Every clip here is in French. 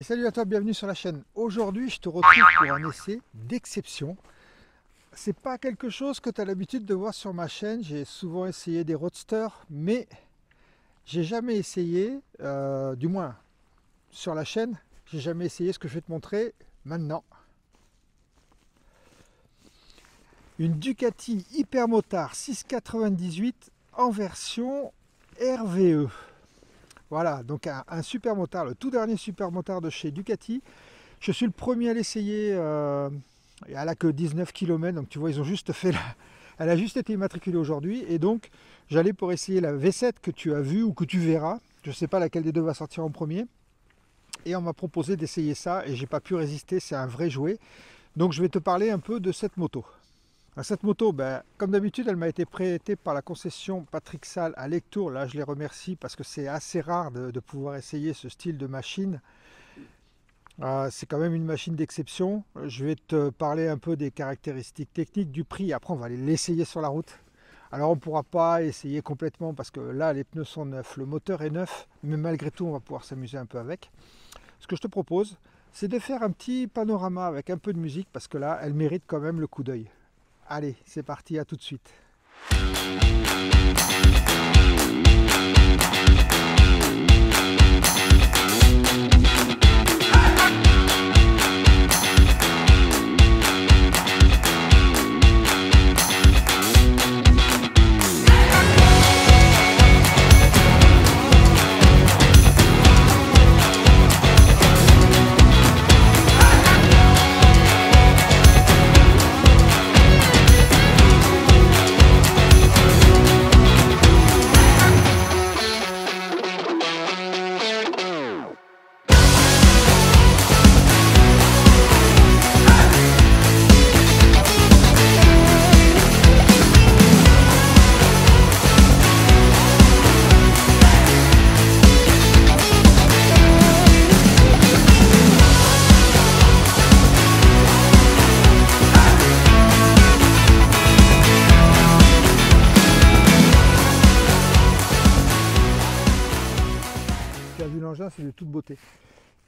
Salut à toi, bienvenue sur la chaîne. Aujourd'hui, je te retrouve pour un essai d'exception. C'est pas quelque chose que tu as l'habitude de voir sur ma chaîne. J'ai souvent essayé des roadsters, mais j'ai jamais essayé, euh, du moins sur la chaîne, j'ai jamais essayé ce que je vais te montrer maintenant. Une Ducati Hypermotard 698 en version RVE. Voilà, donc un, super motard, le tout dernier super motard de chez Ducati. Je suis le premier à l'essayer. Euh, elle a que 19 km, donc tu vois, ils ont juste fait la... Elle a juste été immatriculée aujourd'hui. Et donc, j'allais pour essayer la V7 que tu as vue ou que tu verras. Je ne sais pas laquelle des deux va sortir en premier. Et on m'a proposé d'essayer ça et j'ai pas pu résister. C'est un vrai jouet. Donc, je vais te parler un peu de cette moto. Cette moto, ben, comme d'habitude, elle m'a été prêtée par la concession Patrick Salle à Lectour. Là, je les remercie parce que c'est assez rare de, pouvoir essayer ce style de machine. Euh, c'est quand même une machine d'exception. Je vais te parler un peu des caractéristiques techniques, du prix. Après, on va aller l'essayer sur la route. Alors, on ne pourra pas essayer complètement parce que là, les pneus sont neufs, le moteur est neuf, mais malgré tout, on va pouvoir s'amuser un peu avec. Ce que je te propose, c'est de faire un petit panorama avec un peu de musique parce que là, elle mérite quand même le coup d'œil. Allez, c'est parti, à tout de suite.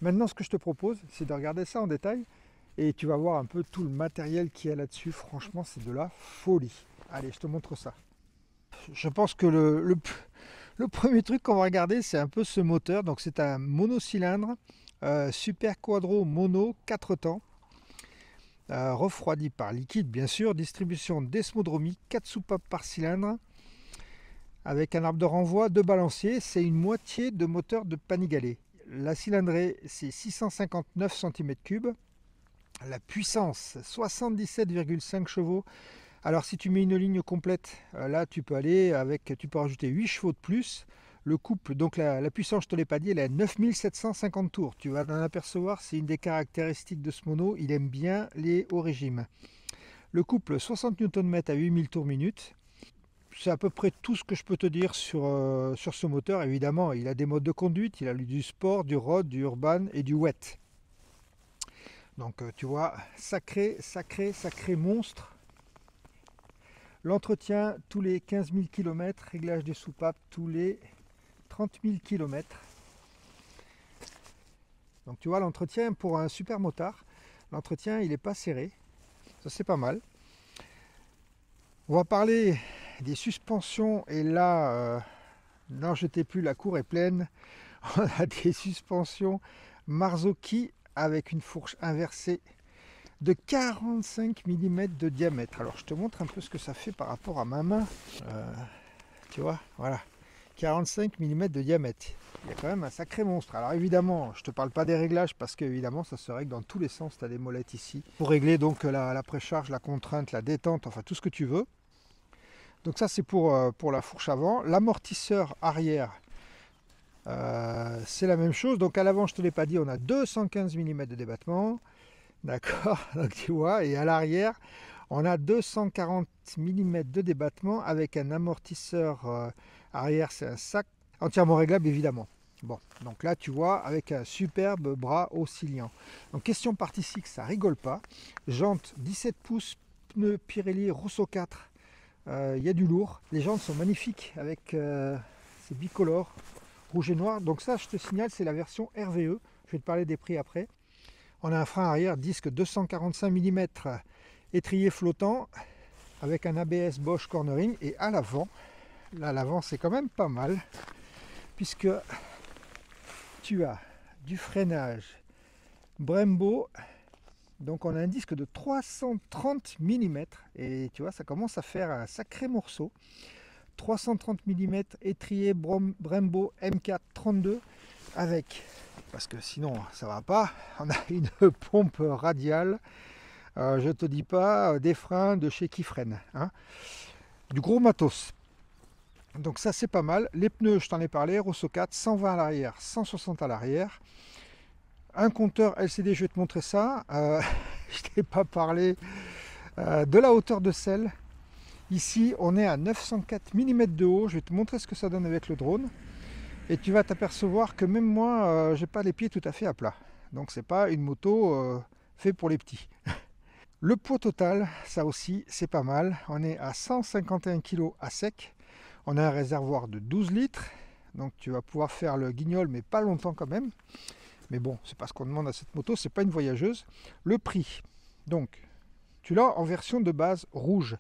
Maintenant, ce que je te propose, c'est de regarder ça en détail et tu vas voir un peu tout le matériel qu'il y a là-dessus. Franchement, c'est de la folie. Allez, je te montre ça. Je pense que le, premier truc qu'on va regarder, c'est un peu ce moteur. Donc, c'est un monocylindre euh, Super Quadro Mono 4 temps. Euh, refroidi par liquide, bien sûr. Distribution d'esmodromie, 4 soupapes par cylindre avec un arbre de renvoi, de balancier, c'est une moitié de moteur de Panigale. La cylindrée, c'est 659 cm3. La puissance, 77,5 chevaux. Alors si tu mets une ligne complète, euh, là tu peux aller avec, tu peux rajouter 8 chevaux de plus. Le couple, donc la, puissance, je ne te l'ai pas dit, elle est à 9750 tours. Tu vas en apercevoir, c'est une des caractéristiques de ce mono. Il aime bien les hauts régimes. Le couple, 60 Nm à 8000 tours minute c'est à peu près tout ce que je peux te dire sur, euh, sur ce moteur. Évidemment, il a des modes de conduite, il a du sport, du road, du urban et du wet. Donc euh, tu vois, sacré, sacré, sacré monstre. L'entretien tous les 15 000 km, réglage des soupapes tous les 30 000 km. Donc tu vois, l'entretien pour un super motard, l'entretien il n'est pas serré. Ça c'est pas mal. On va parler des suspensions et là, euh, non je t'ai plus, la cour est pleine. On a des suspensions Marzocchi avec une fourche inversée de 45 mm de diamètre. Alors je te montre un peu ce que ça fait par rapport à ma main. Euh, tu vois, voilà. 45 mm de diamètre. Il y a quand même un sacré monstre. Alors évidemment, je ne te parle pas des réglages parce que évidemment ça se règle dans tous les sens. Tu as des molettes ici. Pour régler donc la précharge, la contrainte, la détente, enfin tout ce que tu veux. Donc ça c'est pour, euh, pour la fourche avant. L'amortisseur arrière, euh, c'est la même chose. Donc à l'avant, je ne te l'ai pas dit, on a 215 mm de débattement. D'accord Donc tu vois, et à l'arrière, on a 240 mm de débattement avec un amortisseur euh, arrière, c'est un sac entièrement réglable évidemment. Bon, donc là tu vois, avec un superbe bras oscillant. Donc question partie 6, ça rigole pas. Jante 17 pouces, pneu Pirelli Rousseau 4 euh, il y a du lourd. Les jantes sont magnifiques avec euh, ces bicolores rouge et noir. Donc ça, je te signale, c'est la version RVE. Je vais te parler des prix après. On a un frein arrière disque 245 mm étrier flottant avec un ABS Bosch cornering et à l'avant, là l'avant c'est quand même pas mal puisque tu as du freinage Brembo donc on a un disque de 330 mm et tu vois ça commence à faire un sacré morceau. 330 mm étrier Brembo M4 32 avec. Parce que sinon ça va pas. On a une pompe radiale. Euh, je te dis pas euh, des freins de chez Kifren hein. du gros matos. Donc ça c'est pas mal. Les pneus je t'en ai parlé. Rosso 4 120 à l'arrière 160 à l'arrière un compteur LCD je vais te montrer ça. Euh, je t'ai pas parlé de la hauteur de selle. Ici on est à 904 mm de haut. Je vais te montrer ce que ça donne avec le drone. Et tu vas t'apercevoir que même moi euh, j'ai pas les pieds tout à fait à plat. Donc c'est pas une moto euh, fait pour les petits. Le poids total ça aussi c'est pas mal. On est à 151 kg à sec. On a un réservoir de 12 litres. Donc tu vas pouvoir faire le guignol mais pas longtemps quand même mais bon c'est pas ce qu'on demande à cette moto c'est pas une voyageuse le prix donc tu l'as en version de base rouge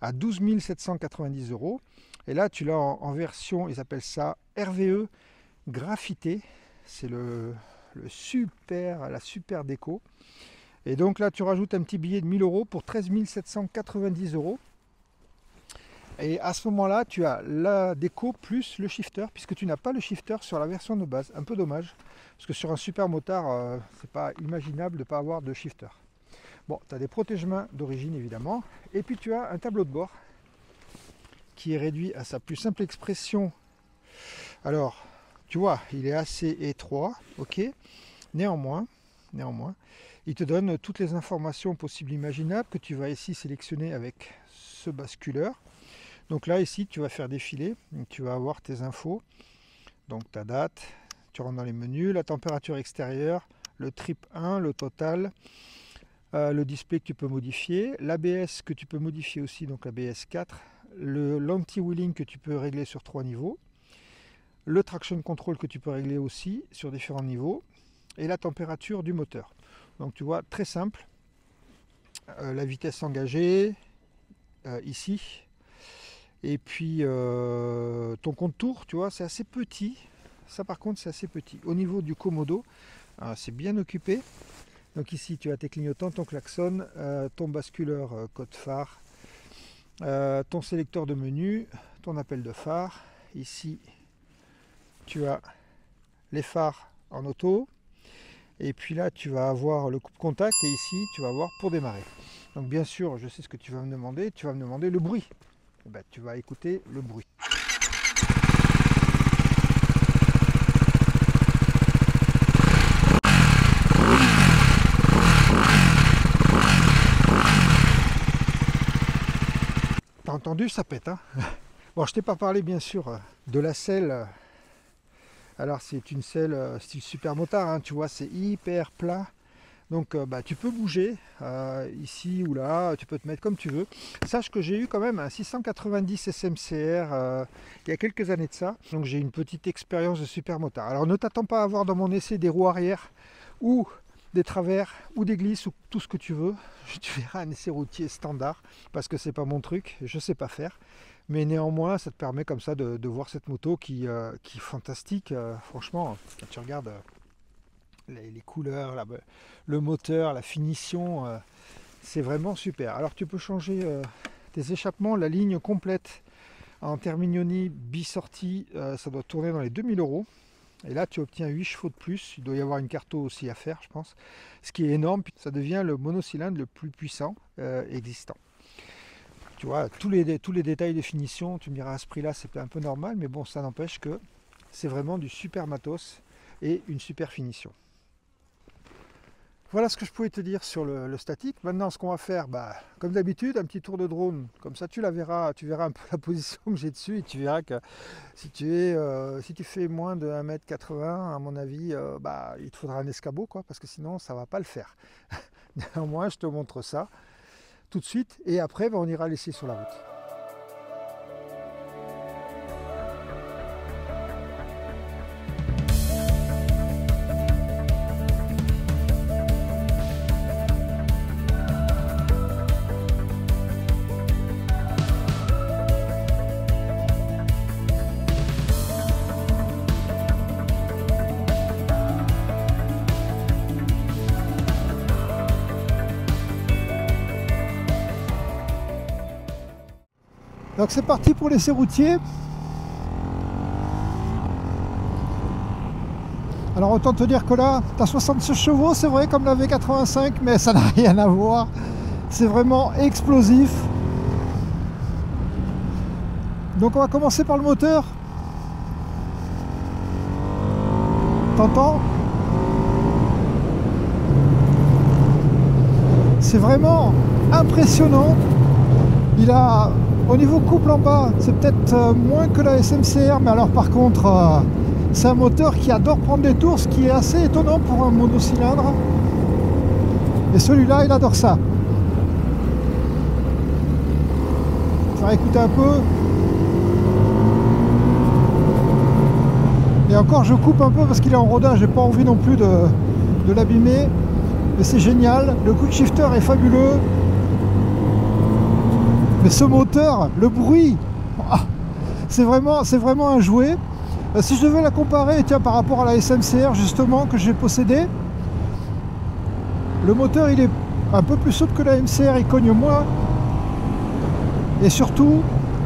à 12 790 euros et là, tu l'as en, version, ils appellent ça RVE graffité. C'est le, super, la super déco. Et donc là, tu rajoutes un petit billet de 1000 euros pour 13 790 euros. Et à ce moment-là, tu as la déco plus le shifter, puisque tu n'as pas le shifter sur la version de base. Un peu dommage, parce que sur un super motard, euh, c'est pas imaginable de ne pas avoir de shifter. Bon, tu as des protège-mains d'origine évidemment, et puis tu as un tableau de bord qui est réduit à sa plus simple expression. Alors, tu vois, il est assez étroit, ok? Néanmoins, néanmoins, il te donne toutes les informations possibles imaginables que tu vas ici sélectionner avec ce basculeur. Donc là, ici, tu vas faire défiler, tu vas avoir tes infos, donc ta date, tu rentres dans les menus, la température extérieure, le trip 1, le total, euh, le display que tu peux modifier, l'ABS que tu peux modifier aussi, donc l'ABS 4, l'anti-wheeling que tu peux régler sur trois niveaux, le traction control que tu peux régler aussi sur différents niveaux, et la température du moteur. Donc tu vois, très simple. Euh, la vitesse engagée, euh, ici. Et puis euh, ton contour, tu vois, c'est assez petit. Ça par contre, c'est assez petit. Au niveau du Komodo, c'est bien occupé. Donc ici, tu as tes clignotants, ton klaxon, ton basculeur code phare, euh, ton sélecteur de menu, ton appel de phare. Ici, tu as les phares en auto. Et puis là, tu vas avoir le coupe-contact et ici, tu vas avoir pour démarrer. Donc bien sûr, je sais ce que tu vas me demander. Tu vas me demander le bruit. Ben, tu vas écouter le bruit. entendu, ça pète. Hein? bon, je t'ai pas parlé bien sûr de la selle. Alors c'est une selle euh, style super motard, hein, tu vois, c'est hyper plat. Donc euh, bah, tu peux bouger euh, ici ou là, tu peux te mettre comme tu veux. Sache que j'ai eu quand même un 690 SMCR il y a quelques années de ça. Donc j'ai une petite expérience de super motard. Alors ne t'attends pas à avoir dans mon essai des roues arrière ou des travers ou des glisses ou tout ce que tu veux. Tu verras un essai routier standard parce que c'est pas mon truc, je sais pas faire. Mais néanmoins, ça te permet comme ça de, voir cette moto qui, euh, est fantastique. Euh, franchement, quand tu regardes euh, les, couleurs, le moteur, la finition, c'est vraiment super. Alors tu peux changer tes échappements, la ligne complète en Terminioni bisortie, ça doit tourner dans les 2000 euros. Et là, tu obtiens 8 chevaux de plus. Il doit y avoir une carto aussi à faire, je pense. Ce qui est énorme, ça devient le monocylindre le plus puissant euh, existant. Tu vois, tous les, tous les détails de finition, tu me diras à ce prix-là, c'est un peu normal, mais bon, ça n'empêche que c'est vraiment du super matos et une super finition. Voilà ce que je pouvais te dire sur le, statique. Maintenant, ce qu'on va faire, bah, comme d'habitude, un petit tour de drone. Comme ça, tu la verras, tu verras un peu la position que j'ai dessus et tu verras que si tu, euh, fais moins de 1m80, à mon avis, euh, bah, il te faudra un escabeau, quoi, parce que sinon, ça ne va pas le faire. Néanmoins, je te montre ça tout de suite et après, bah, on ira laisser sur la route. Donc c'est parti pour l'essai routier. Alors autant te dire que là, tu as 66 chevaux, c'est vrai, comme la V85, mais ça n'a rien à voir. C'est vraiment explosif. Donc on va commencer par le moteur. T'entends? C'est vraiment impressionnant. Il a, au niveau couple en bas, c'est peut-être euh, moins que la SMCR, mais alors par contre, euh, c'est un moteur qui adore prendre des tours, ce qui est assez étonnant pour un monocylindre. Et celui-là, il adore ça. Je vais écouter un peu. Et encore, je coupe un peu parce qu'il est en rodage, j'ai pas envie non plus de, de l'abîmer. Mais c'est génial, le de shifter est fabuleux. Mais ce moteur, le bruit, ah, c'est vraiment, vraiment un jouet. Euh, si je devais la comparer tiens, par rapport à la SMCR justement que j'ai possédée, le moteur il est un peu plus souple que la MCR, il cogne moins. Et surtout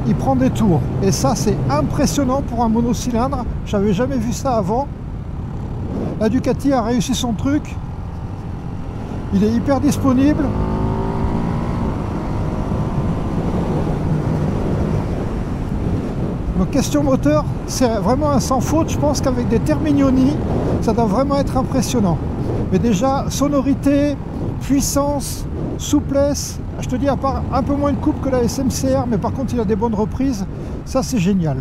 il prend des tours. Et ça c'est impressionnant pour un monocylindre, j'avais jamais vu ça avant. La Ducati a réussi son truc, il est hyper disponible, Donc question moteur, c'est vraiment un sans faute. Je pense qu'avec des Terminioni, ça doit vraiment être impressionnant. Mais déjà, sonorité, puissance, souplesse, je te dis à part un peu moins de coupe que la SMCR, mais par contre il a des bonnes reprises, ça c'est génial.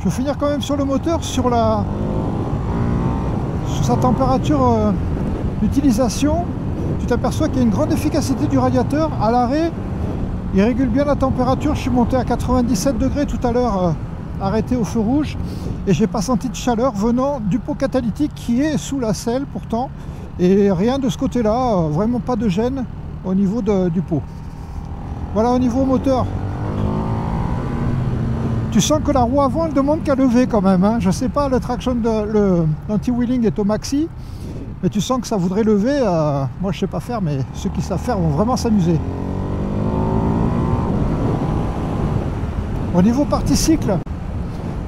Je vais finir quand même sur le moteur, sur la sur sa température euh, d'utilisation. Tu t'aperçois qu'il y a une grande efficacité du radiateur. À l'arrêt, il régule bien la température. Je suis monté à 97 degrés tout à l'heure, euh, arrêté au feu rouge. Et j'ai pas senti de chaleur venant du pot catalytique qui est sous la selle pourtant. Et rien de ce côté-là, euh, vraiment pas de gêne au niveau du pot. Voilà au niveau moteur. Tu sens que la roue avant elle demande qu'à lever quand même. Hein. Je sais pas, le traction de l'anti-wheeling est au maxi. Mais tu sens que ça voudrait lever. Euh, moi je sais pas faire, mais ceux qui savent faire vont vraiment s'amuser. Au niveau partie cycle,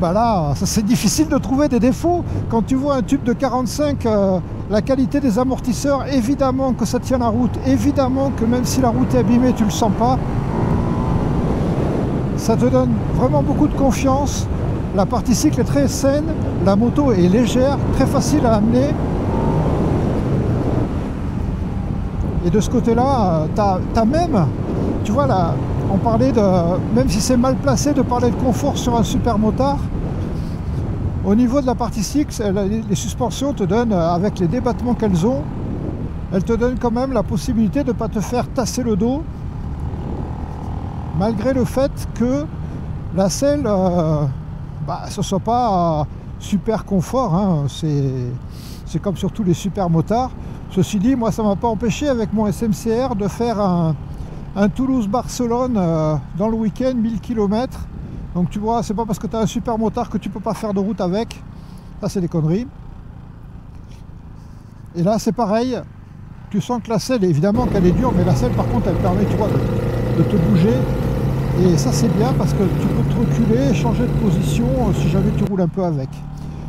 bah là, c'est difficile de trouver des défauts. Quand tu vois un tube de 45, euh, la qualité des amortisseurs, évidemment que ça tient la route, évidemment que même si la route est abîmée, tu ne le sens pas. Ça te donne vraiment beaucoup de confiance. La partie cycle est très saine, la moto est légère, très facile à amener. Et de ce côté-là, tu as, même, tu vois, là, on parlait de, même si c'est mal placé, de parler de confort sur un super motard. Au niveau de la partie 6, les suspensions te donnent, avec les débattements qu'elles ont, elles te donnent quand même la possibilité de ne pas te faire tasser le dos, malgré le fait que la selle, euh, bah, ce ne soit pas super confort. Hein. C'est comme sur tous les super motards. Ceci dit, moi, ça ne m'a pas empêché avec mon SMCR de faire un, Toulouse-Barcelone euh, dans le week-end, 1000 km. Donc tu vois, c'est pas parce que tu as un super motard que tu peux pas faire de route avec. Ça, c'est des conneries. Et là, c'est pareil. Tu sens que la selle, évidemment qu'elle est dure, mais la selle, par contre, elle permet, tu de, te bouger. Et ça, c'est bien parce que tu peux te reculer, changer de position euh, si jamais tu roules un peu avec.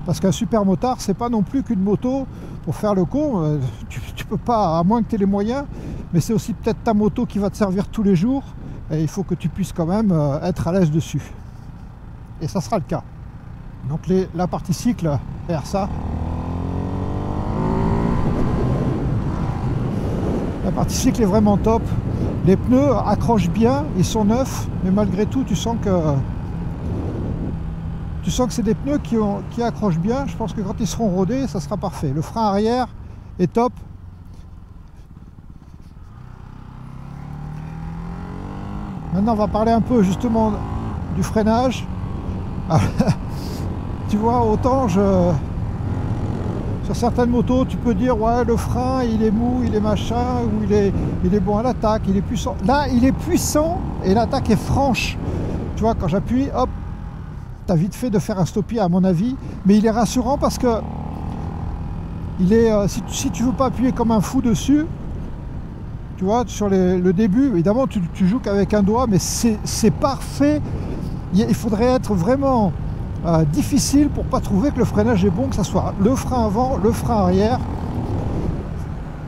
Parce qu'un super motard, c'est pas non plus qu'une moto pour faire le con. Euh, pas, à moins que tu aies les moyens, mais c'est aussi peut-être ta moto qui va te servir tous les jours et il faut que tu puisses quand même euh, être à l'aise dessus. Et ça sera le cas. Donc la partie cycle, faire ça. La partie cycle est vraiment top. Les pneus accrochent bien, ils sont neufs, mais malgré tout, tu sens que tu sens que c'est des pneus qui, ont, qui accrochent bien. Je pense que quand ils seront rodés, ça sera parfait. Le frein arrière est top. Maintenant, on va parler un peu justement du freinage. tu vois, autant je... Sur certaines motos, tu peux dire, ouais, le frein, il est mou, il est machin, ou il est, bon à l'attaque, il est puissant. Là, il est puissant et l'attaque est franche. Tu vois, quand j'appuie, hop, t'as vite fait de faire un stoppier à mon avis. Mais il est rassurant parce que il est, euh, si, si tu veux pas appuyer comme un fou dessus, tu vois, sur le début, évidemment, tu, joues qu'avec un doigt, mais c'est parfait. Il faudrait être vraiment euh, difficile pour pas trouver que le freinage est bon, que ce soit le frein avant, le frein arrière.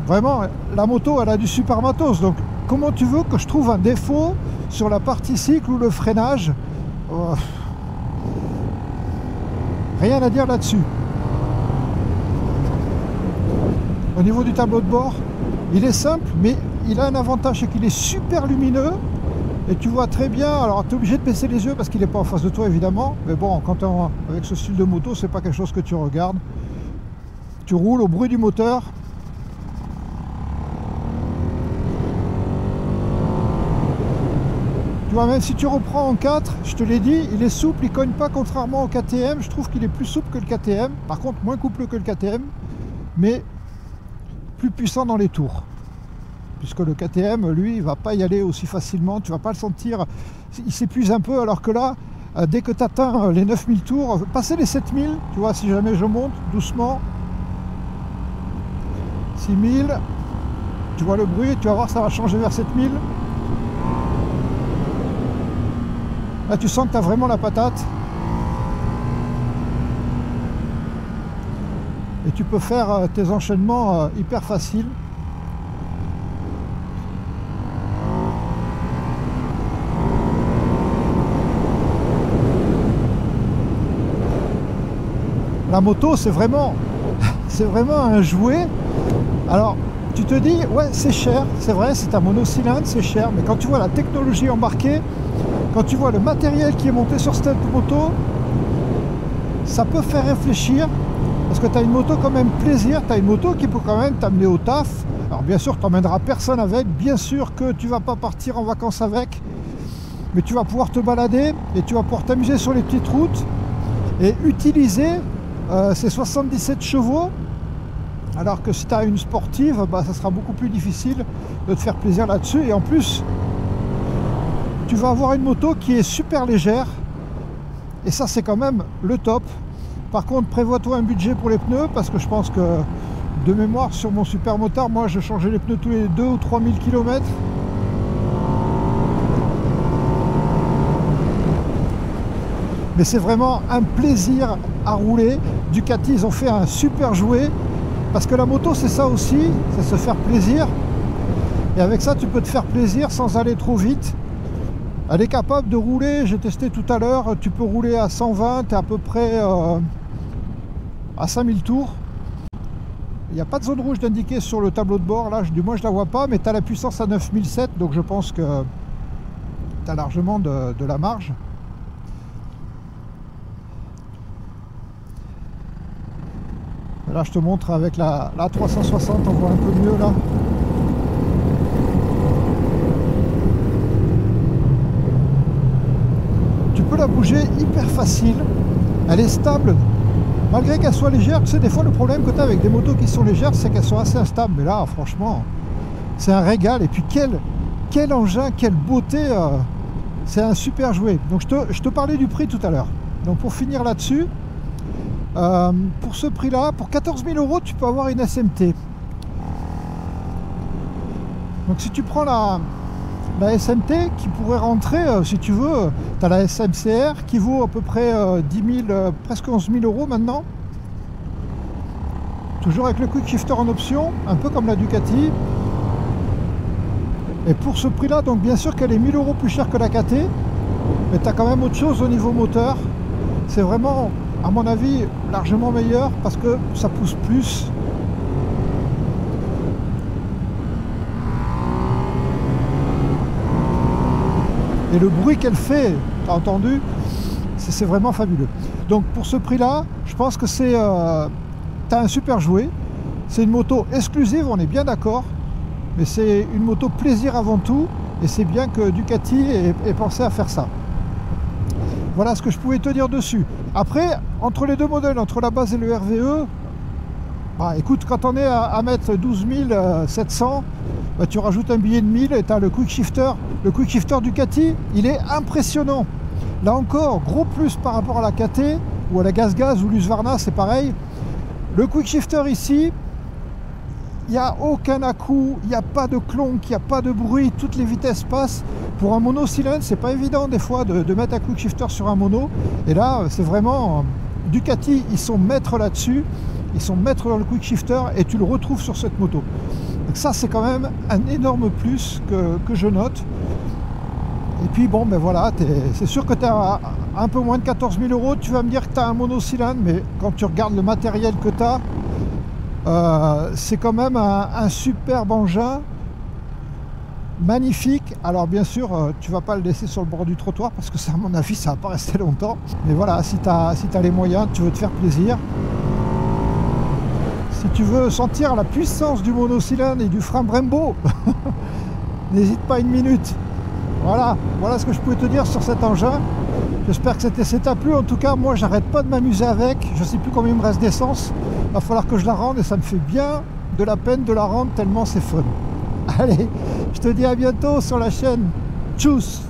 Vraiment, la moto, elle a du super matos. Donc, comment tu veux que je trouve un défaut sur la partie cycle ou le freinage? Oh. Rien à dire là-dessus. Au niveau du tableau de bord, il est simple, mais il a un avantage, c'est qu'il est super lumineux. Et tu vois très bien, alors tu es obligé de baisser les yeux parce qu'il n'est pas en face de toi évidemment. Mais bon, quand avec ce style de moto, c'est pas quelque chose que tu regardes. Tu roules au bruit du moteur. Tu vois, même si tu reprends en 4, je te l'ai dit, il est souple, il cogne pas contrairement au KTM. Je trouve qu'il est plus souple que le KTM. Par contre, moins coupleux que le KTM. Mais plus puissant dans les tours. Puisque le KTM, lui, il va pas y aller aussi facilement, tu vas pas le sentir, il s'épuise un peu, alors que là, euh, dès que tu atteins euh, les 9000 tours, passer les 7000, tu vois, si jamais je monte doucement, 6000, tu vois le bruit, tu vas voir, ça va changer vers 7000. Là, tu sens que tu as vraiment la patate. et tu peux faire euh, tes enchaînements euh, hyper faciles. La moto, c'est vraiment, c'est vraiment un jouet. Alors, tu te dis, ouais, c'est cher, c'est vrai, c'est un monocylindre, c'est cher, mais quand tu vois la technologie embarquée, quand tu vois le matériel qui est monté sur cette moto, ça peut faire réfléchir parce que tu as une moto quand même plaisir, tu as une moto qui peut quand même t'amener au taf. Alors bien sûr, tu n'emmèneras personne avec, bien sûr que tu vas pas partir en vacances avec, mais tu vas pouvoir te balader et tu vas pouvoir t'amuser sur les petites routes et utiliser euh, ces 77 chevaux alors que si tu as une sportive, bah, ça sera beaucoup plus difficile de te faire plaisir là-dessus. Et en plus, tu vas avoir une moto qui est super légère. Et ça, c'est quand même le top. Par contre, prévois-toi un budget pour les pneus parce que je pense que de mémoire sur mon super motard, moi je changeais les pneus tous les 2 ou 3000 km. Mais c'est vraiment un plaisir à rouler. Ducati, ils ont fait un super jouet parce que la moto c'est ça aussi, c'est se faire plaisir. Et avec ça, tu peux te faire plaisir sans aller trop vite. Elle est capable de rouler, j'ai testé tout à l'heure, tu peux rouler à 120 et à peu près euh, à 5000 tours. Il n'y a pas de zone rouge d'indiquer sur le tableau de bord, là du moins je la vois pas, mais tu as la puissance à 9007, donc je pense que tu as largement de, la marge. Là je te montre avec la, la 360, on voit un peu mieux là. Tu peux la bouger hyper facile, elle est stable malgré qu'elle soit légère, sais, des fois le problème que tu as avec des motos qui sont légères, c'est qu'elles sont assez instables. Mais là, franchement, c'est un régal. Et puis quel, quel engin, quelle beauté euh, C'est un super jouet. Donc je te, je te, parlais du prix tout à l'heure. Donc pour finir là-dessus, euh, pour ce prix-là, pour 14 000 euros, tu peux avoir une SMT. Donc si tu prends la, SMT qui pourrait rentrer, euh, si tu veux, tu as la SMCR qui vaut à peu près 10 euh, 000, presque 11 000 euros maintenant. Toujours avec le quick shifter en option, un peu comme la Ducati. Et pour ce prix-là, donc bien sûr qu'elle est 1000 euros plus chère que la KT, mais tu as quand même autre chose au niveau moteur. C'est vraiment, à mon avis, largement meilleur parce que ça pousse plus, Et le bruit qu'elle fait, tu as entendu, c'est vraiment fabuleux. Donc pour ce prix-là, je pense que c'est... Euh, tu as un super jouet. C'est une moto exclusive, on est bien d'accord. Mais c'est une moto plaisir avant tout. Et c'est bien que Ducati ait, pensé à faire ça. Voilà ce que je pouvais te dire dessus. Après, entre les deux modèles, entre la base et le RVE, bah, écoute, quand on est à, mettre 12 700, bah, tu rajoutes un billet de 1000 et tu as le quick shifter. Le quick shifter Ducati, il est impressionnant. Là encore, gros plus par rapport à la KT ou à la Gaz Gaz ou l'Usvarna, c'est pareil. Le quick shifter ici, il n'y a aucun à-coup, il n'y a pas de clonk, il n'y a pas de bruit, toutes les vitesses passent. Pour un monocylindre, c'est pas évident des fois de, mettre un quick shifter sur un mono. Et là, c'est vraiment Ducati, ils sont maîtres là-dessus, ils sont maîtres dans le quick shifter et tu le retrouves sur cette moto. Donc ça, c'est quand même un énorme plus que, je note. Et puis bon, ben voilà, c'est sûr que tu as un peu moins de 14 000 euros, tu vas me dire que tu as un monocylindre, mais quand tu regardes le matériel que tu as, euh, c'est quand même un, superbe engin, magnifique. Alors bien sûr, euh, tu vas pas le laisser sur le bord du trottoir parce que ça, à mon avis, ça va pas rester longtemps. Mais voilà, si tu as, les moyens, tu veux te faire plaisir. Si tu veux sentir la puissance du monocylindre et du frein Brembo, n'hésite pas une minute. Voilà, voilà ce que je pouvais te dire sur cet engin. J'espère que c'était t'a plu. En tout cas, moi, j'arrête pas de m'amuser avec. Je sais plus combien il me reste d'essence. Va falloir que je la rende et ça me fait bien de la peine de la rendre tellement c'est fun. Allez, je te dis à bientôt sur la chaîne. Tchuss